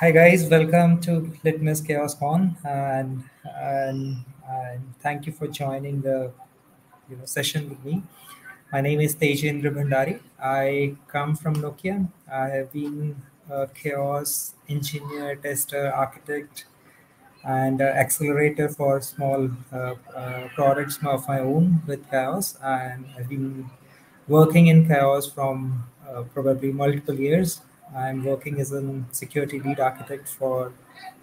Hi guys, welcome to Litmus Chaos Con, and, and and thank you for joining the you know session with me. My name is Tejendra Bhandari. I come from Nokia. I have been a chaos engineer, tester, architect, and accelerator for small uh, uh, products of my own with chaos. And I've been working in chaos from uh, probably multiple years. I'm working as a security lead architect for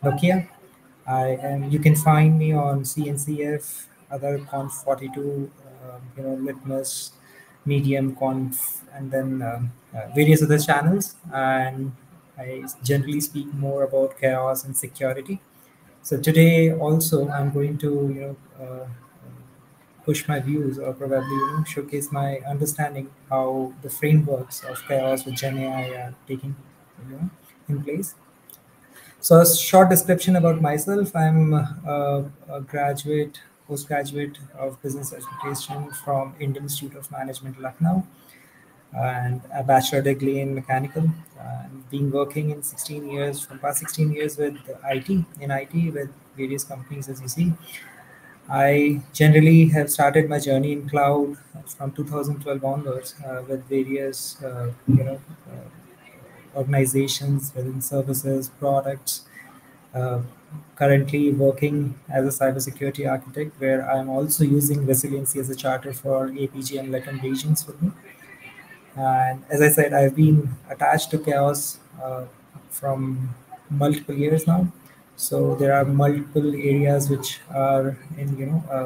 Nokia. I am. You can find me on CNCF, other Conf 42, um, you know, Litmus, Medium, Conf, and then um, uh, various other channels. And I generally speak more about chaos and security. So today also I'm going to you know uh, push my views or probably you know, showcase my understanding how the frameworks of chaos with Gen AI are taking you know, in place. So a short description about myself. I'm a, a graduate, postgraduate of business education from Indian Institute of Management, Lucknow, and a bachelor degree in mechanical. I've been working in 16 years, from past 16 years with IT, in IT with various companies, as you see. I generally have started my journey in cloud from 2012 onwards uh, with various, uh, you know, uh, organizations within services, products. Uh, currently working as a cybersecurity architect, where I'm also using resiliency as a charter for APG and Latin regions with me. And as I said, I've been attached to chaos uh, from multiple years now so there are multiple areas which are in you know a,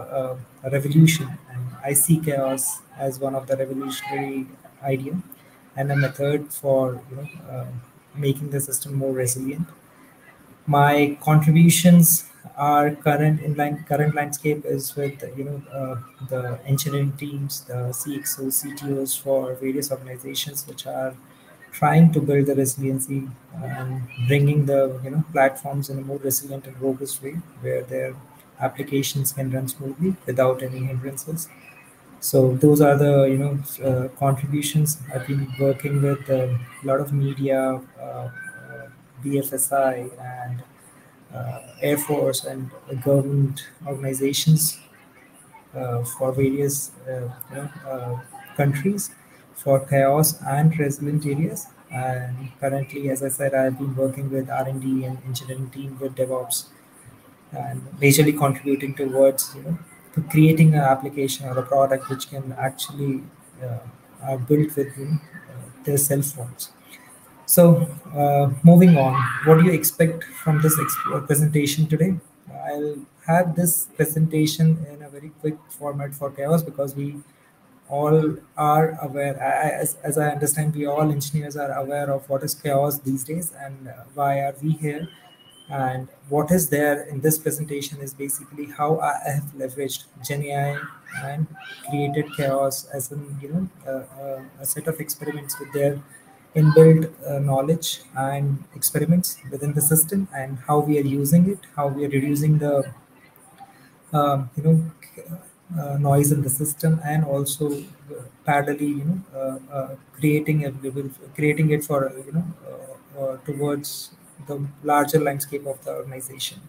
a, revolution, and I see chaos as one of the revolutionary idea and a method for you know uh, making the system more resilient. My contributions are current in line current landscape is with you know uh, the engineering teams, the CXO, CTOs for various organizations which are trying to build the resiliency and bringing the you know platforms in a more resilient and robust way where their applications can run smoothly without any hindrances. So those are the you know uh, contributions i've been working with a lot of media uh, bfsi and uh, air force and government organizations uh, for various uh, you know, uh, countries for chaos and resilient areas. And currently, as I said, I've been working with R&D and engineering team with DevOps and majorly contributing towards you know to creating an application or a product which can actually uh, are built with you uh, their cell phones. So uh, moving on, what do you expect from this presentation today? I'll have this presentation in a very quick format for chaos because we all are aware as, as i understand we all engineers are aware of what is chaos these days and why are we here? And what is there in this presentation is basically how i have leveraged gen ai and created chaos as an you know uh, a set of experiments with their inbuilt uh, knowledge and experiments within the system and how we are using it how we are reducing the um, you know uh, noise in the system and also uh, parallelly you know uh, uh, creating a creating it for you know uh, uh, towards the larger landscape of the organization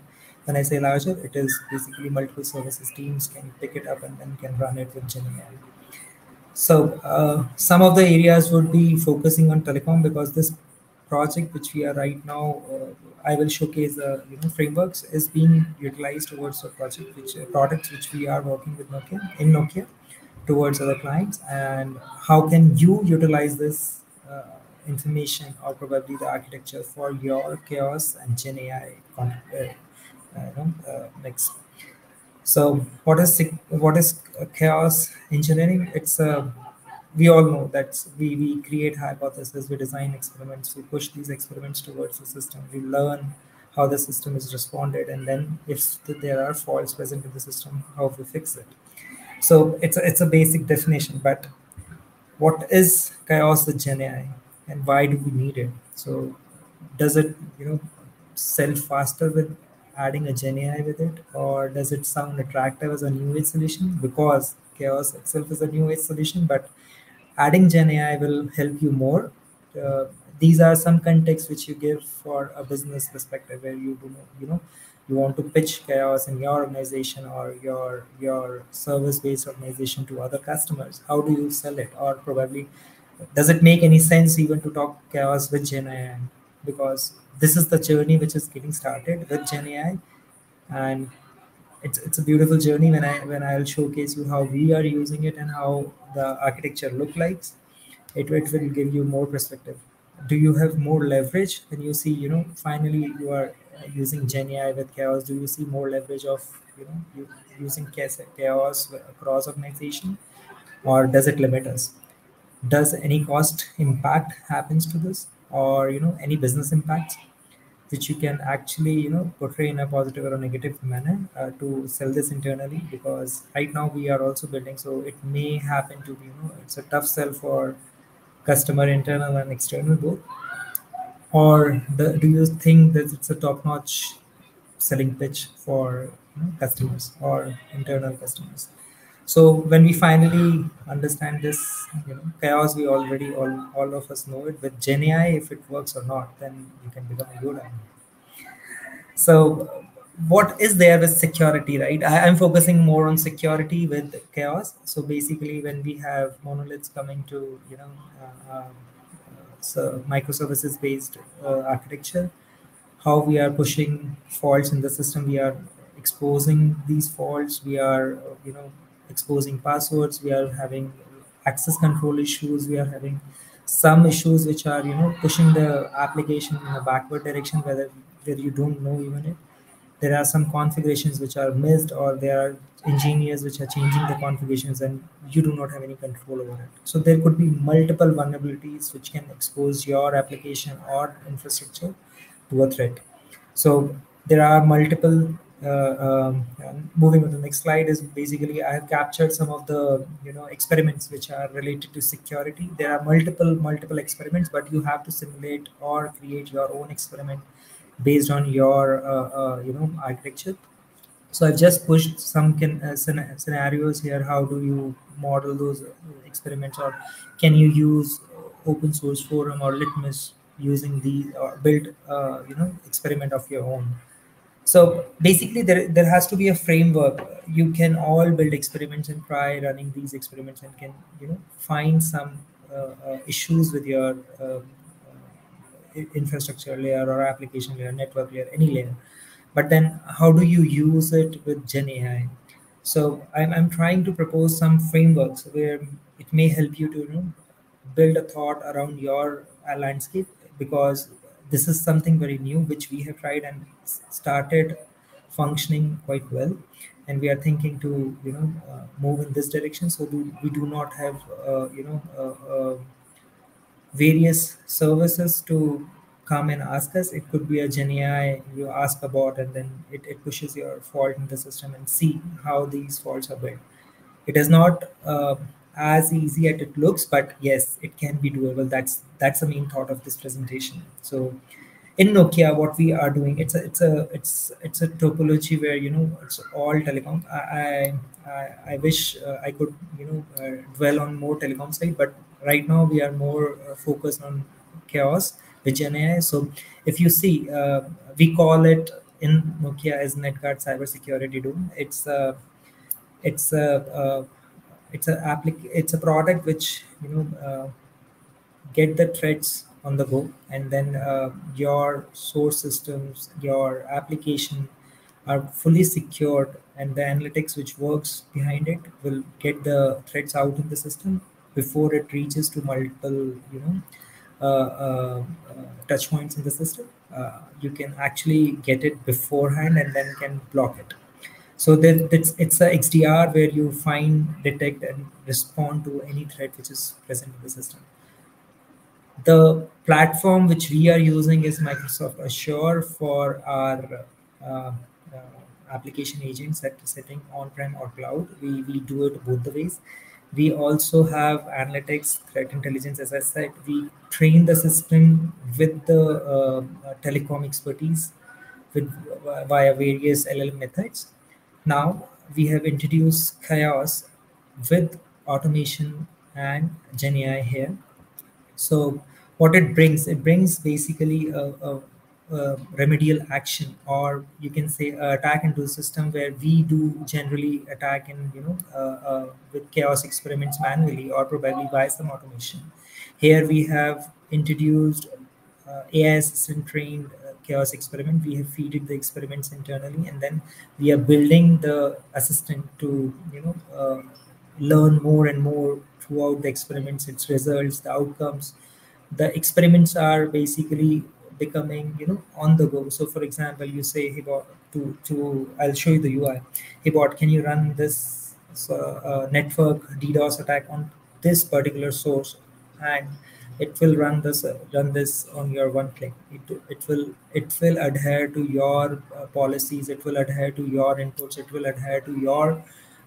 when i say larger it is basically multiple services teams can pick it up and then can run it with GenAI. so some of the areas would be focusing on telecom because this project which we are right now I will showcase the you know frameworks is being utilized towards the project which uh, products which we are working with Nokia in Nokia towards other clients and how can you utilize this uh, information or probably the architecture for your chaos and Gen AI uh, uh, uh, mix. So what is what is chaos engineering? It's a we all know that we, we create hypotheses, we design experiments, we push these experiments towards the system, we learn how the system is responded, and then if there are faults present in the system, how we fix it. So it's a, it's a basic definition, but what is chaos with Gen AI and why do we need it? So does it, you know, sell faster with adding a Gen AI with it, or does it sound attractive as a new age solution? Because chaos itself is a new age solution, but adding Gen AI will help you more. Uh, these are some contexts which you give for a business perspective where you do you know you want to pitch chaos in your organization or your your service based organization to other customers. How do you sell it? Or probably does it make any sense even to talk chaos with gen ai because this is the journey which is getting started with gen ai and it's, it's a beautiful journey when i when i'll showcase you how we are using it and how the architecture look like. It, it will give you more perspective. Do you have more leverage when you see you know finally you are using gen ai with chaos? Do you see more leverage of you know using chaos across organization? Or does it limit us? Does any cost impact happens to this? Or you know any business impacts which you can actually you know portray in a positive or a negative manner uh, to sell this internally because right now we are also building so it may happen to be you know it's a tough sell for customer internal and external both. Or the, do you think that it's a top-notch selling pitch for you know, customers or internal customers so when we finally understand this you know chaos we already all, all of us know it. With gen ai if it works or not then you can become a good so what is there with security right? I, am focusing more on security with chaos. So basically when we have monoliths coming to you know uh, uh, so microservices based uh, architecture how we are pushing faults in the system. We are exposing these faults. We are you know exposing passwords we are having access control issues we are having some issues which are you know pushing the application in a backward direction whether where you don't know even it. There are some configurations which are missed or there are engineers which are changing the configurations and you do not have any control over it. So there could be multiple vulnerabilities which can expose your application or infrastructure to a threat. So there are multiple um, moving on to the next slide is basically I have captured some of the you know experiments which are related to security. There are multiple multiple experiments, but you have to simulate or create your own experiment based on your uh, uh, you know architecture. So I've just pushed some can, uh, scenarios here. How do you model those experiments, or can you use open source forum or Litmus using the or build uh, you know experiment of your own? So basically, there, there has to be a framework. You can all build experiments and try running these experiments and can you know find some uh, uh, issues with your uh, uh infrastructure layer or application layer, network layer, any layer. But then, how do you use it with Gen AI? So I'm, I'm trying to propose some frameworks where it may help you to you know, build a thought around your uh, landscape because this is something very new which we have tried and started functioning quite well. And we are thinking to you know uh, move in this direction. So do, we do not have uh, you know uh, uh various services to come and ask us. It could be a gen ai you ask about and then it, it pushes your fault in the system and see how these faults are built. It is not uh, as easy as it looks but yes it can be doable. That's that's the main thought of this presentation. So in nokia what we are doing it's a it's a it's it's a topology where you know it's all telecom. I i, I wish uh, i could you know uh, dwell on more telecom side but right now we are more uh, focused on chaos with ai so if you see uh, we call it in nokia as netguard cybersecurity dome it's a it's a, a it's a applic- it's a product which you know uh, get the threads on the go. And then uh, your source systems your application are fully secured and the analytics which works behind it will get the threads out in the system before it reaches to multiple you know uh, uh, uh touch points in the system. Uh, you can actually get it beforehand and then can block it so that it's, it's a XDR where you find, detect, and respond to any threat which is present in the system. The platform which we are using is Microsoft Azure for our uh, uh, application agents that are sitting on-prem or cloud. We, we do it both the ways. We also have analytics, threat intelligence. As I said, we train the system with the uh, telecom expertise with via various LLM methods now we have introduced chaos with automation and GenAI here. So what it brings it brings basically a, a, a, remedial action or you can say attack into the system where we do generally attack in you know uh, uh, with chaos experiments manually or probably by some automation here we have introduced uh, ai assistant trained chaos experiment. We have feeded the experiments internally and then we are building the assistant to you know uh, learn more and more throughout the experiments its results the outcomes. The experiments are basically becoming you know on the go. So for example you say hey bot to to i'll show you the ui hey bot can you run this uh, uh, network ddos attack on this particular source? And it will run this run this on your one click. It, it will it will adhere to your uh, policies it will adhere to your inputs it will adhere to your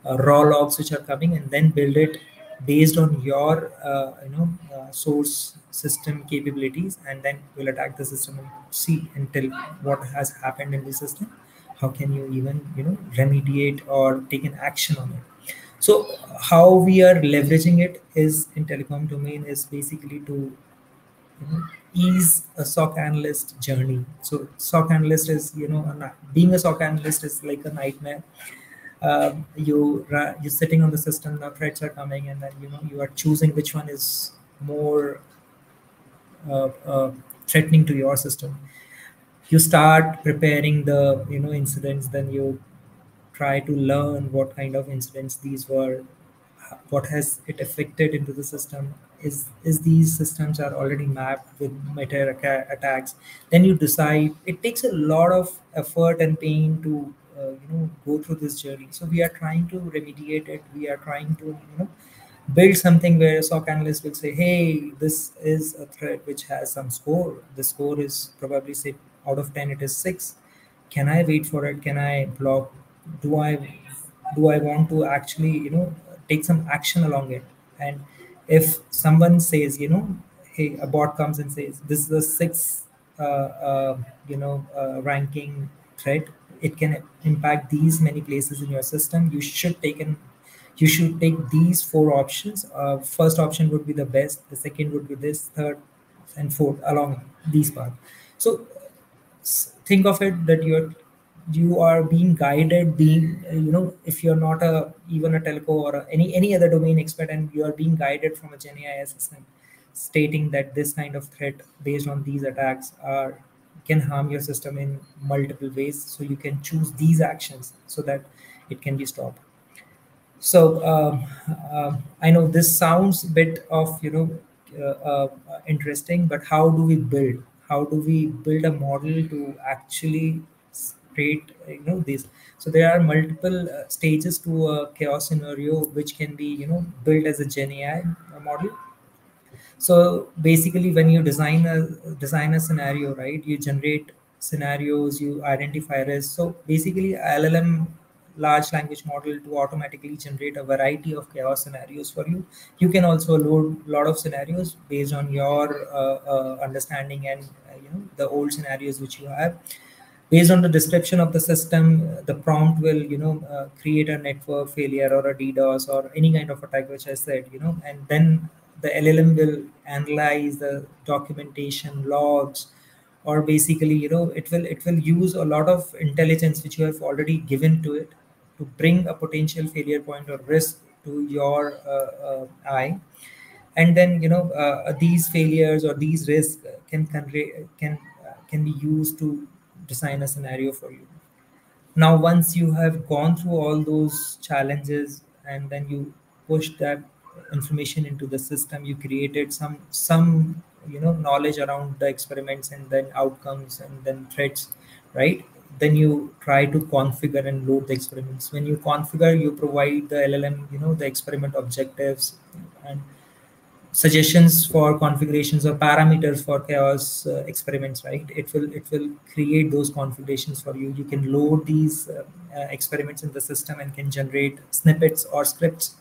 uh, raw logs which are coming and then build it based on your uh, you know uh, source system capabilities and then we'll attack the system and see tell what has happened in the system. How can you even you know remediate or take an action on it so how we are leveraging it is in telecom domain is basically to you know, ease a SOC analyst journey. So SOC analyst is, you know, being a SOC analyst is like a nightmare um, you you're sitting on the system now threats are coming and then you know you are choosing which one is more uh, uh, threatening to your system you start preparing the you know incidents then you try to learn what kind of incidents these were what has it affected into the system is is these systems are already mapped with MITRE attacks then you decide it takes a lot of effort and pain to uh, you know go through this journey so we are trying to remediate it we are trying to you know build something where a SOC analyst will say, hey, this is a threat which has some score. The score is probably say out of 10, it is six. Can I wait for it? Can I block? Do I do I want to actually, you know, take some action along it? And if someone says, you know, hey, a bot comes and says, this is a six, uh, uh, you know, uh, ranking threat it can impact these many places in your system. You should take an you should take these four options. Uh, first option would be the best the second would be this third and fourth along these paths. So think of it that you're you are being guided being you know if you're not a even a telco or a, any any other domain expert and you are being guided from a gen ai assistant stating that this kind of threat based on these attacks are can harm your system in multiple ways. So you can choose these actions so that it can be stopped. So um, uh, I know this sounds a bit of you know uh, uh, interesting, but how do we build? How do we build a model to actually create you know this? So there are multiple uh, stages to a chaos scenario which can be you know built as a Gen AI model. So basically when you design a design a scenario right you generate scenarios you identify risks. So basically llm large language model to automatically generate a variety of chaos scenarios for you. You can also load a lot of scenarios based on your uh, uh, understanding and uh, you know the old scenarios which you have based on the description of the system the prompt will you know uh, create a network failure or a ddos or any kind of attack which i said you know and then the LLM will analyze the documentation logs or basically you know it will it will use a lot of intelligence which you have already given to it to bring a potential failure point or risk to your uh, uh, eye. And then you know uh, these failures or these risks can can can, uh, can be used to design a scenario for you. Now once you have gone through all those challenges and then you push that information into the system you created some some you know knowledge around the experiments and then outcomes and then threats right? Then you try to configure and load the experiments. When you configure you provide the llm you know the experiment objectives and suggestions for configurations or parameters for chaos uh, experiments right? It will it will create those configurations for you. You can load these uh, uh, experiments in the system and can generate snippets or scripts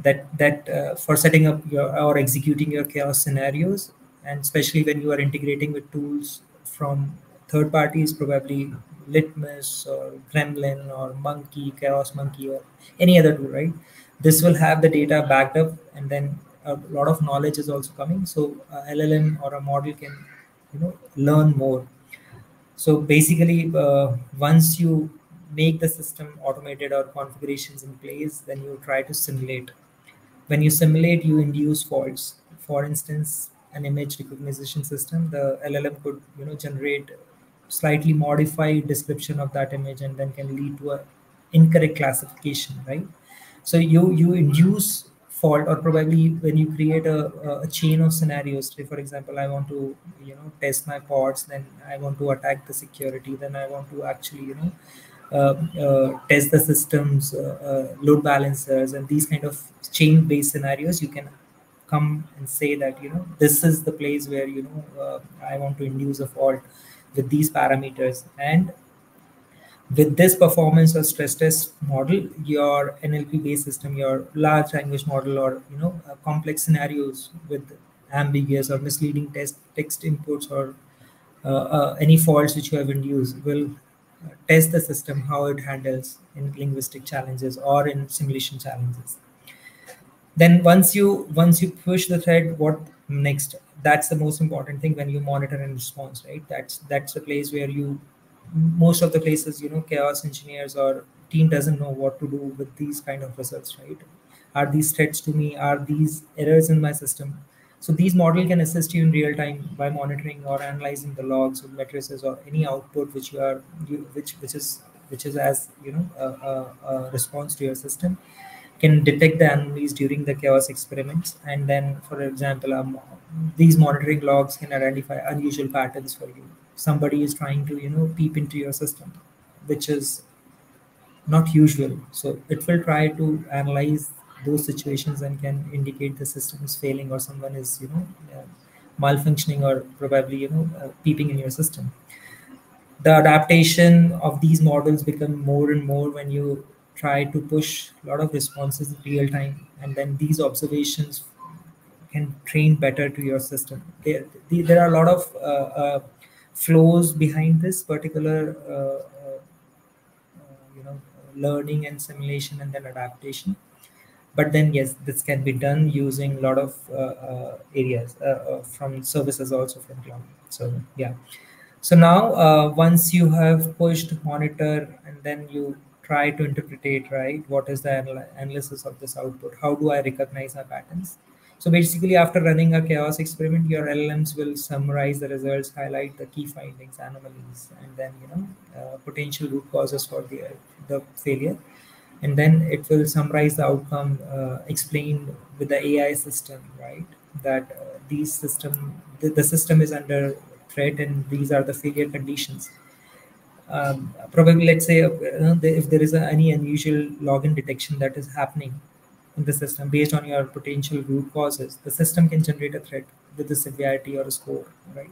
that that uh, for setting up your or executing your chaos scenarios. And especially when you are integrating with tools from third parties probably litmus or gremlin or monkey chaos monkey or any other tool right? This will have the data backed up and then a lot of knowledge is also coming. So llm or a model can you know learn more. So basically uh, once you make the system automated or configurations in place then you try to simulate. When you simulate you induce faults. For instance an image recognition system the llm could you know generate slightly modified description of that image and then can lead to a incorrect classification right? So you you induce fault or probably when you create a, a chain of scenarios say for example i want to you know test my pods then i want to attack the security then i want to actually you know uh, uh, test the systems uh, uh load balancers and these kind of chain based scenarios you can come and say that you know this is the place where you know uh, i want to induce a fault with these parameters. And with this performance or stress test model your nlp based system your large language model or you know uh, complex scenarios with ambiguous or misleading test text inputs or uh, uh, any faults which you have induced will uh, test the system how it handles in linguistic challenges or in simulation challenges. Then once you once you push the thread what next? That's the most important thing when you monitor and response right? That's that's the place where you most of the places you know chaos engineers or team doesn't know what to do with these kind of results right? Are these threats to me? Are these errors in my system? So these model can assist you in real time by monitoring or analyzing the logs or matrices or any output which you are which which is which is as you know a, a, a response to your system. Can detect the anomalies during the chaos experiments. And then for example um, these monitoring logs can identify unusual patterns for you somebody is trying to you know peep into your system which is not usual. So it will try to analyze those situations and can indicate the system is failing or someone is you know uh, malfunctioning or probably you know uh, peeping in your system. The adaptation of these models become more and more when you try to push a lot of responses in real time and then these observations can train better to your system. There, there are a lot of uh, uh, flows behind this particular uh, uh, you know learning and simulation and then adaptation. But then yes this can be done using a lot of uh, areas from services also from cloud. So yeah. So now once you have pushed monitor and then you try to interpret right what is the analysis of this output? How do i recognize my patterns so basically, after running a chaos experiment, your LLMs will summarize the results, highlight the key findings, anomalies, and then you know uh, potential root causes for the the failure, and then it will summarize the outcome, uh, explain with the AI system, right? That uh, these system the, the, system is under threat, and these are the failure conditions. Um, probably, let's say uh, if there is a, any unusual login detection that is happening in the system based on your potential root causes, the system can generate a threat with a severity or a score, right?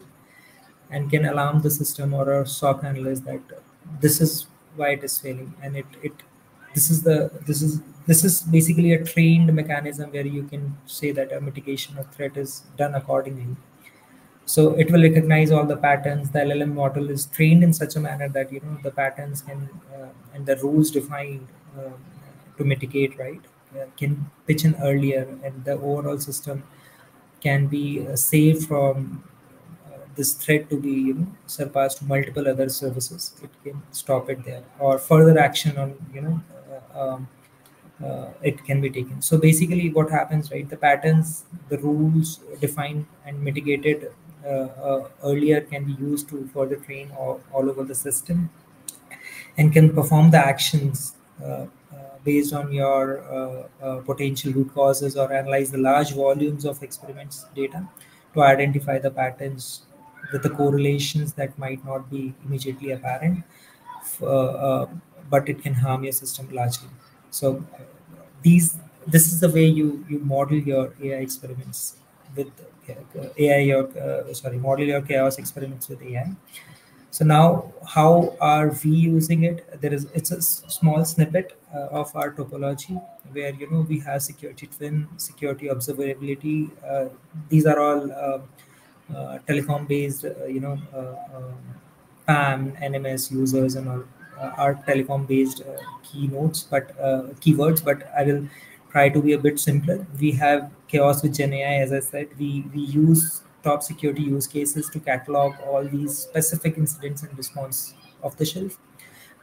And can alarm the system or a SOC analyst that this is why it is failing, and it it this is the this is this is basically a trained mechanism where you can say that a mitigation of threat is done accordingly. So it will recognize all the patterns. The LLM model is trained in such a manner that you know the patterns can uh, and the rules defined uh, to mitigate, right? Uh, can pitch in earlier and the overall system can be uh, saved from uh, this threat to be you know surpassed to multiple other services it can stop it there or further action on you know um, uh, it can be taken. So basically, what happens, right? The patterns, the rules defined and mitigated uh, uh, earlier can be used to further train all, all over the system and can perform the actions based on your uh, uh, potential root causes or analyze the large volumes of experiments data to identify the patterns with the correlations that might not be immediately apparent, uh, but it can harm your system largely. So these this is the way you you model your AI experiments with AI or uh, sorry model your chaos experiments with AI. So now, how are we using it? There is it's a small snippet uh, of our topology where you know we have security twin, security observability. Uh, these are all uh, uh telecom based, uh, you know, uh, PAM, NMS users and all telecom based keynotes, but keywords. But I will try to be a bit simpler. We have chaos with GenAI, as I said. We we use top security use cases to catalog all these specific incidents and response off the shelf.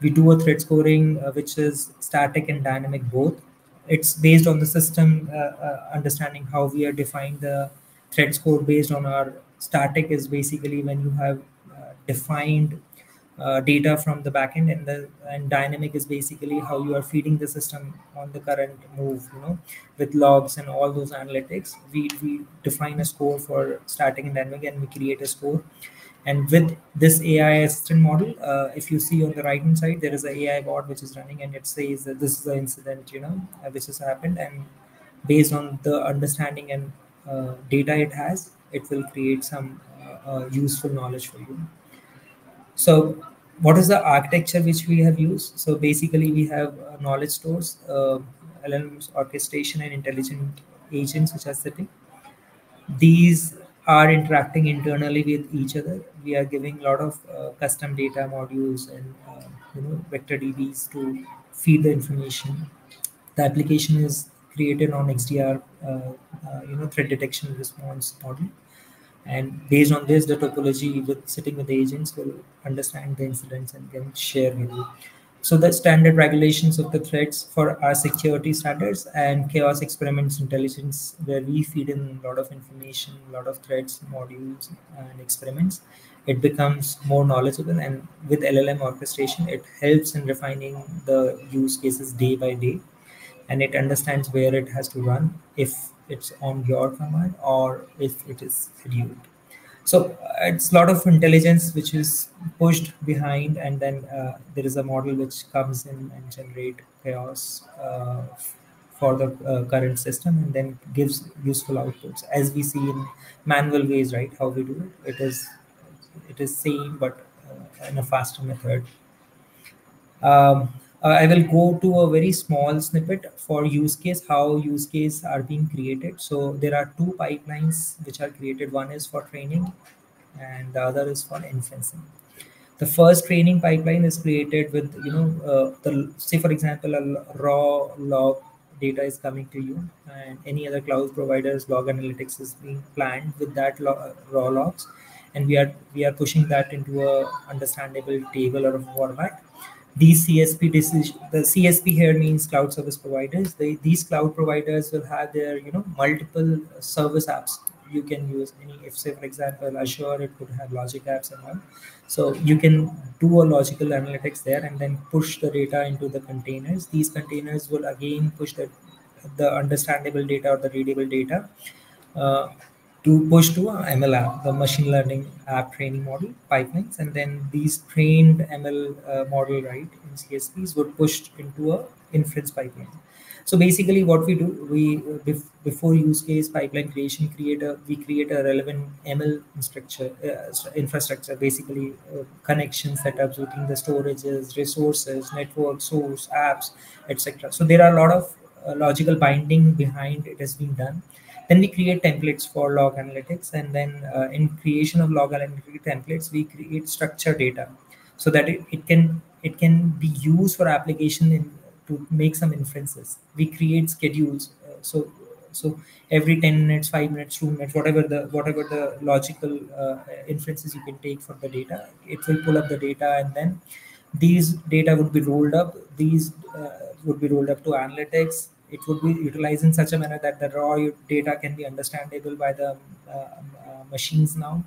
We do a threat scoring, uh, which is static and dynamic both. It's based on the system uh, uh, understanding how we are defining the threat score based on our static is basically when you have uh, defined uh, data from the backend and the and dynamic is basically how you are feeding the system on the current move you know with logs and all those analytics. We we define a score for static and dynamic and we create a score. And with this ai assistant model uh, if you see on the right hand side there is an ai bot which is running and it says that this is the incident you know uh, which has happened. And based on the understanding and uh, data it has it will create some uh, useful knowledge for you so what is the architecture which we have used? So basically we have uh, knowledge stores, uh, LLMs, orchestration and intelligent agents which are sitting. These are interacting internally with each other. We are giving a lot of uh, custom data modules and uh, you know vector DBs to feed the information. The application is created on XDR, uh, uh, you know, threat detection response model and based on this, the topology with sitting with the agents will understand the incidents and can share with you. So the standard regulations of the threats for our security standards and chaos experiments intelligence, where we feed in a lot of information, a lot of threats, modules, and experiments, it becomes more knowledgeable. And with LLM orchestration, it helps in refining the use cases day by day, and it understands where it has to run if it's on your command or if it is scheduled. So uh, it's a lot of intelligence which is pushed behind, and then uh, there is a model which comes in and generate chaos uh, for the uh, current system, and then gives useful outputs. As we see in manual ways, right? How we do it, it is it is same but uh, in a faster method. Um, I will go to a very small snippet for use case, how use case are being created. So there are two pipelines which are created. One is for training and the other is for inferencing. The first training pipeline is created with, you know, uh, the say for example, a raw log data is coming to you and any other cloud providers log analytics is being planned with that lo raw logs and we are we are pushing that into a understandable table or a format these CSP decision, the CSP here means cloud service providers. They, these cloud providers will have their, you know, multiple service apps you can use. Any, if say for example, Azure, it could have logic apps and all. So you can do a logical analytics there and then push the data into the containers. These containers will again push the the understandable data or the readable data uh, to push to ML app, the machine learning app training model pipelines, and then these trained ML uh, model, right, in CSPs would push into a inference pipeline. So basically, what we do, we uh, before use case pipeline creation, create a we create a relevant ML structure uh, infrastructure, basically uh, connection setups between the storages, resources, network, source, apps, etc. So there are a lot of uh, logical binding behind it has been done then we create templates for log analytics, and then uh, in creation of log analytics templates, we create structured data so that it, it can it can be used for application in, to make some inferences. We create schedules, uh, so so every 10 minutes, five minutes, two minutes, whatever the whatever the logical uh, inferences you can take from the data, it will pull up the data, and then these data would be rolled up. These uh, would be rolled up to analytics it would be utilized in such a manner that the raw data can be understandable by the uh, uh, machines now.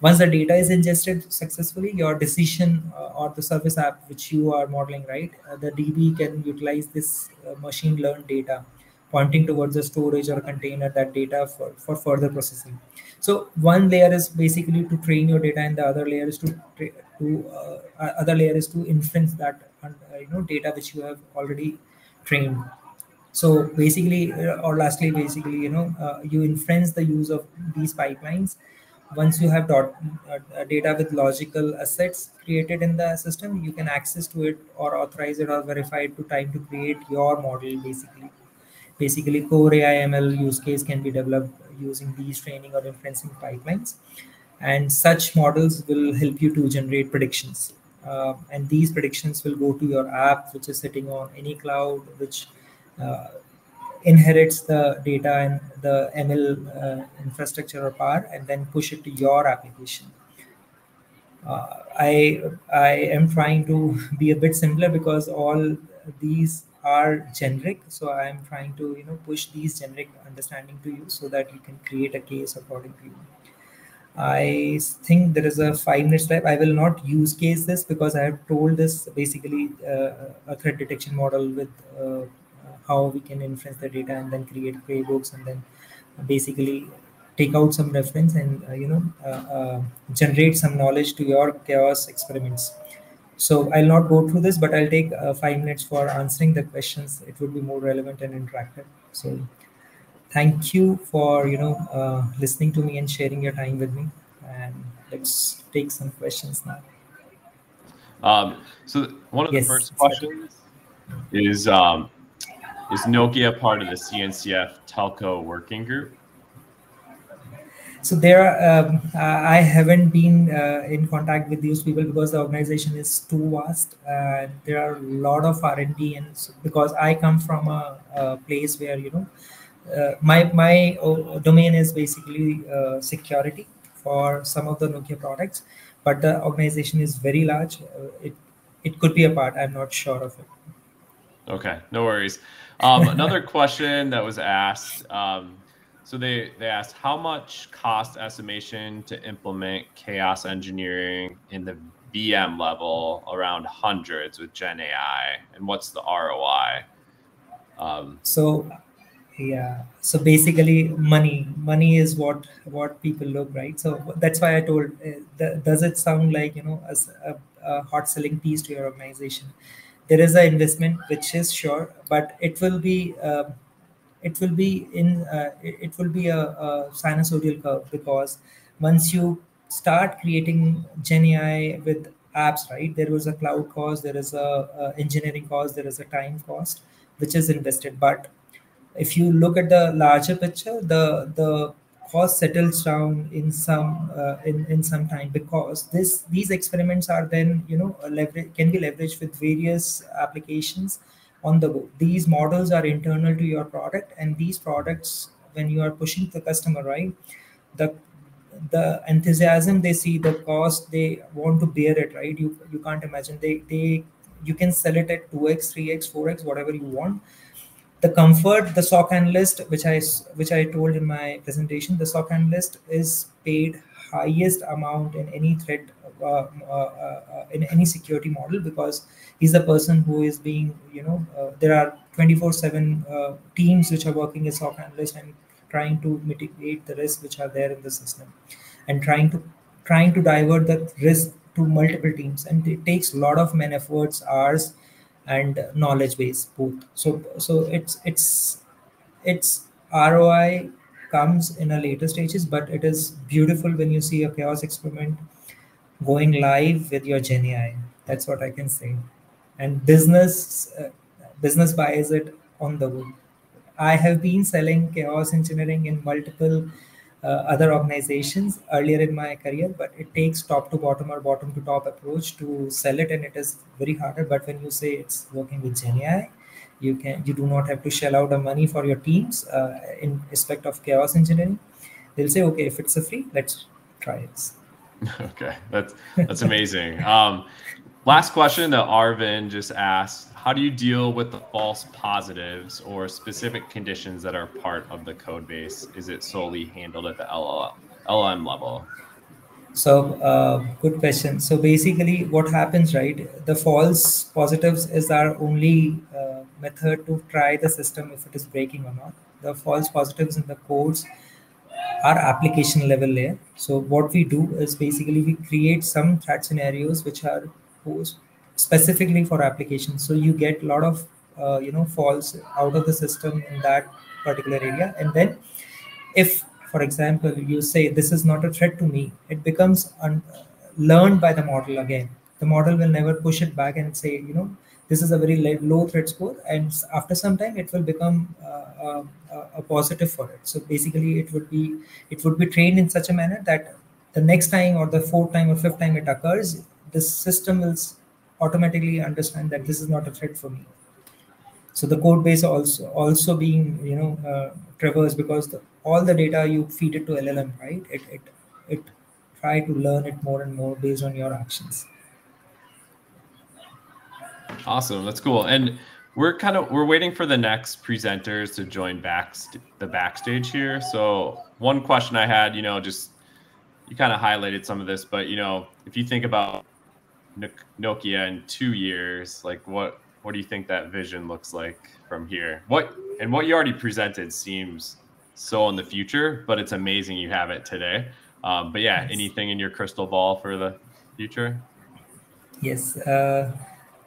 Once the data is ingested successfully, your decision uh, or the service app which you are modeling, right, uh, the DB can utilize this uh, machine learned data pointing towards the storage or container that data for, for further processing. So one layer is basically to train your data, and the other layer is to to uh, other layer is to inference that you know data which you have already trained so basically, uh, or lastly, basically, you know, uh, you inference the use of these pipelines. Once you have dot, uh, data with logical assets created in the system, you can access to it or authorize it or verify it to time to create your model. Basically, basically, core AI ML use case can be developed using these training or inferencing pipelines, and such models will help you to generate predictions. Uh, and these predictions will go to your app, which is sitting on any cloud, which inherits the data and the ML uh, infrastructure or power and then push it to your application. Uh, I I am trying to be a bit simpler because all these are generic. So I am trying to you know push these generic understanding to you so that you can create a case according to you. I think there is a five minutes left. I will not use case this because I have told this basically uh, a threat detection model with uh, how we can inference the data and then create playbooks and then basically take out some reference and uh, you know uh, uh, generate some knowledge to your chaos experiments. So I'll not go through this, but I'll take uh, five minutes for answering the questions. It would be more relevant and interactive. So thank you for you know uh, listening to me and sharing your time with me and let's take some questions now um, so one of yes, the first questions is um, is nokia part of the cncf telco working group so there um, i haven't been uh, in contact with these people because the organization is too vast uh, there are a lot of r&d and because i come from a, a place where you know uh, my my uh, domain is basically uh, security for some of the Nokia products, but the organization is very large. it it could be a part. I'm not sure of it. Okay, no worries. Um, another question that was asked. Um, so they they asked how much cost estimation to implement chaos engineering in the VM level around hundreds with Gen AI, and what's the ROI? Um, so yeah so basically money money is what what people look right so that's why i told uh, does it sound like you know as a, a hot selling piece to your organization there is an investment which is sure but it will be uh, it will be in uh, it will be a, a sinusoidal curve because once you start creating gen ai with apps right there was a cloud cost there is a, a engineering cost there is a time cost which is invested. But if you look at the larger picture, the the cost settles down in some uh, in in some time because this these experiments are then you know leverage can be leveraged with various applications on the go. These models are internal to your product, and these products when you are pushing the customer right, the the enthusiasm they see, the cost they want to bear it right. You you can't imagine they they you can sell it at 2x 3x 4x whatever you want the comfort the SOC analyst which i which i told in my presentation the SOC analyst is paid highest amount in any threat uh, uh, uh, in any security model because he's the person who is being you know uh, there are 24 7 uh, teams which are working as SOC analyst and trying to mitigate the risks which are there in the system and trying to trying to divert the risk to multiple teams. And it takes a lot of men efforts hours and knowledge base both. So so it's it's it's roi comes in a later stages but it is beautiful when you see a chaos experiment going live with your gen ai that's what i can say. And business uh, business buys it on the go. I have been selling chaos engineering in multiple other organizations earlier in my career but it takes top to bottom or bottom to top approach to sell it and it is very harder. But when you say it's working with GenAI you can you do not have to shell out the money for your teams uh, in respect of chaos engineering. They'll say okay if it's a free let's try it okay that's that's amazing. Um, last question that arvin just asked how do you deal with the false positives or specific conditions that are part of the code base? Is it solely handled at the LLM level? So, uh, good question. So, basically, what happens, right? The false positives is our only uh, method to try the system if it is breaking or not. The false positives in the codes are application level layer. So, what we do is basically we create some threat scenarios which are specifically for applications. So you get a lot of uh, you know falls out of the system in that particular area, and then if, for example, you say this is not a threat to me, it becomes un- learned by the model again. The model will never push it back and say you know this is a very low threat score, and after some time it will become uh, uh, a positive for it. So basically, it would be it would be trained in such a manner that the next time or the fourth time or fifth time it occurs, the system will automatically understand that this is not a threat for me. So the code base also also being you know uh, traversed because the, all the data you feed it to llm right? It it it try to learn it more and more based on your actions. Awesome. That's cool. And we're kind of we're waiting for the next presenters to join back the backstage here. So one question i had you know just you kind of highlighted some of this but you know if you think about nokia in two years like what what do you think that vision looks like from here? What and what you already presented seems so in the future but it's amazing you have it today. Um, but yeah anything in your crystal ball for the future? Yes uh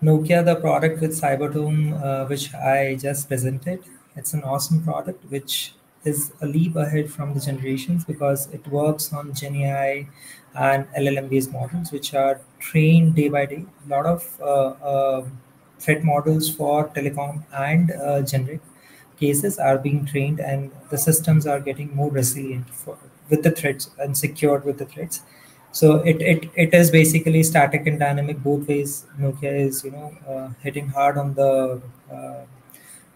Nokia, the product with Cybertone, uh, which I just presented, it's an awesome product which is a leap ahead from the generations because it works on GenAI and LLM based models, which are trained day by day. A lot of uh, uh, threat models for telecom and uh, generic cases are being trained, and the systems are getting more resilient for, with the threats and secured with the threats so it, it it is basically static and dynamic both ways nokia is you know uh, hitting hard on the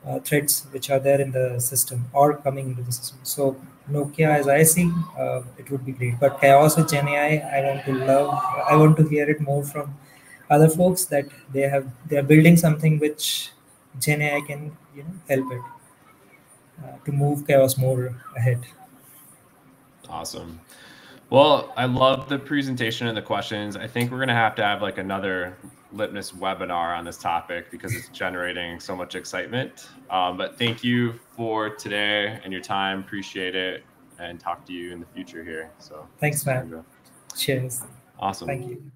uh, threads which are there in the system or coming into the system. So nokia as i see uh, it would be great. But chaos with gen ai i want to love i want to hear it more from other folks that they have they are building something which gen ai can you know help it uh, to move chaos more ahead. Awesome. Well, I love the presentation and the questions. I think we're to have to have like another Litmus webinar on this topic because it's generating so much excitement. Um, but thank you for today and your time. Appreciate it and talk to you in the future here. So thanks, man. Cheers. Awesome. Thank you.